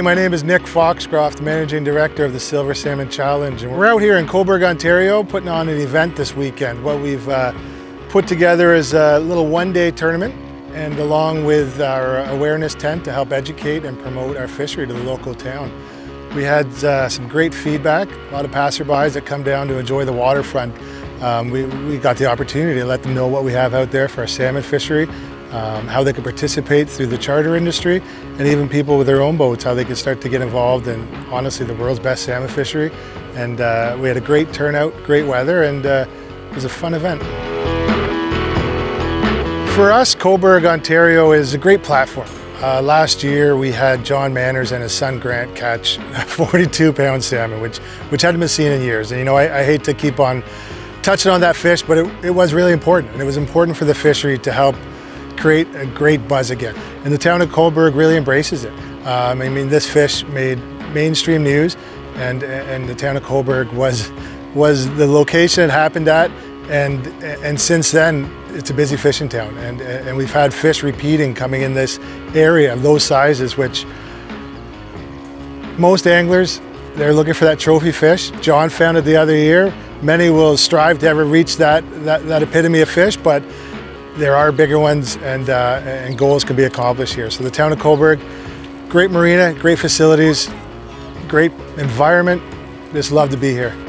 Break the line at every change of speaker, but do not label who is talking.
my name is Nick Foxcroft, Managing Director of the Silver Salmon Challenge. And we're out here in Cobourg, Ontario, putting on an event this weekend. What we've uh, put together is a little one-day tournament and along with our awareness tent to help educate and promote our fishery to the local town. We had uh, some great feedback, a lot of passerbys that come down to enjoy the waterfront. Um, we, we got the opportunity to let them know what we have out there for our salmon fishery, um, how they could participate through the charter industry, and even people with their own boats, how they could start to get involved in, honestly, the world's best salmon fishery. And uh, we had a great turnout, great weather, and uh, it was a fun event. For us, Cobourg, Ontario is a great platform. Uh, last year we had John Manners and his son Grant catch 42 pound salmon, which, which hadn't been seen in years. And you know, I, I hate to keep on touching on that fish, but it, it was really important. And it was important for the fishery to help create a great buzz again. And the town of Cobourg really embraces it. Um, I mean, this fish made mainstream news and, and the town of Cobourg was, was the location it happened at. And, and since then, it's a busy fishing town. And, and we've had fish repeating coming in this area of those sizes, which most anglers, they're looking for that trophy fish. John found it the other year. Many will strive to ever reach that, that, that epitome of fish, but there are bigger ones and, uh, and goals can be accomplished here. So the town of Cobourg, great marina, great facilities, great environment. Just love to be here.